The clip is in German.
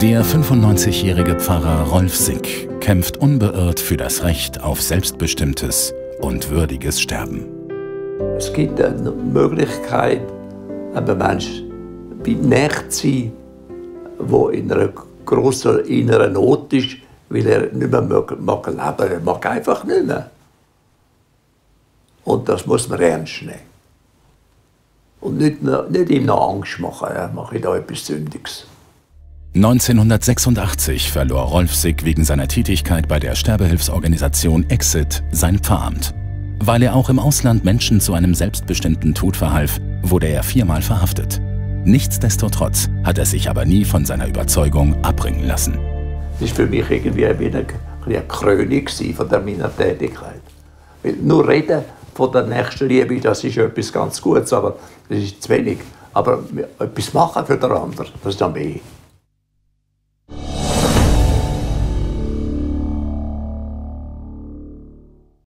Der 95-jährige Pfarrer Rolf Sick kämpft unbeirrt für das Recht auf selbstbestimmtes und würdiges Sterben. Es gibt eine Möglichkeit, einem Menschen bei Nacht zu sein, der in einer grossen inneren Not ist, weil er nicht mehr mag, mag leben mag. Er mag einfach nicht mehr. Und das muss man ernst nehmen. Und nicht, nicht ihm noch Angst machen, ja, mache da etwas Sündiges. 1986 verlor Rolf Sick wegen seiner Tätigkeit bei der Sterbehilfsorganisation Exit sein Pfarramt. Weil er auch im Ausland Menschen zu einem selbstbestimmten Tod verhalf, wurde er viermal verhaftet. Nichtsdestotrotz hat er sich aber nie von seiner Überzeugung abbringen lassen. Das war für mich irgendwie eine, eine Krönung von meiner Tätigkeit. Weil nur reden von der nächsten Liebe, das ist etwas ganz Gutes, aber das ist zu wenig. Aber etwas machen für den anderen, das ist dann mehr.